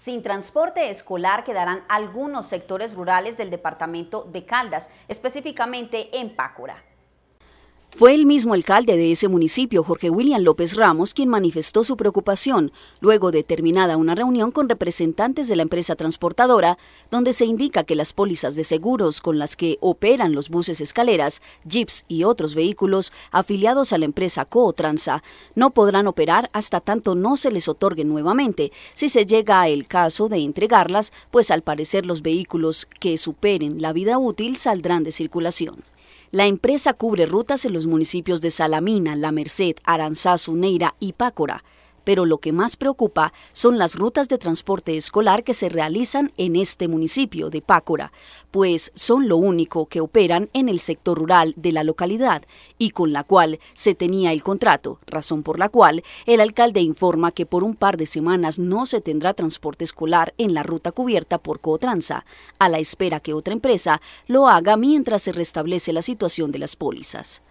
Sin transporte escolar quedarán algunos sectores rurales del departamento de Caldas, específicamente en Pácora. Fue el mismo alcalde de ese municipio, Jorge William López Ramos, quien manifestó su preocupación luego de terminada una reunión con representantes de la empresa transportadora, donde se indica que las pólizas de seguros con las que operan los buses escaleras, jeeps y otros vehículos afiliados a la empresa Cootransa no podrán operar hasta tanto no se les otorguen nuevamente, si se llega el caso de entregarlas, pues al parecer los vehículos que superen la vida útil saldrán de circulación. La empresa cubre rutas en los municipios de Salamina, La Merced, Aranzazu, Neira y Pácora pero lo que más preocupa son las rutas de transporte escolar que se realizan en este municipio de Pácora, pues son lo único que operan en el sector rural de la localidad y con la cual se tenía el contrato, razón por la cual el alcalde informa que por un par de semanas no se tendrá transporte escolar en la ruta cubierta por Cotranza, a la espera que otra empresa lo haga mientras se restablece la situación de las pólizas.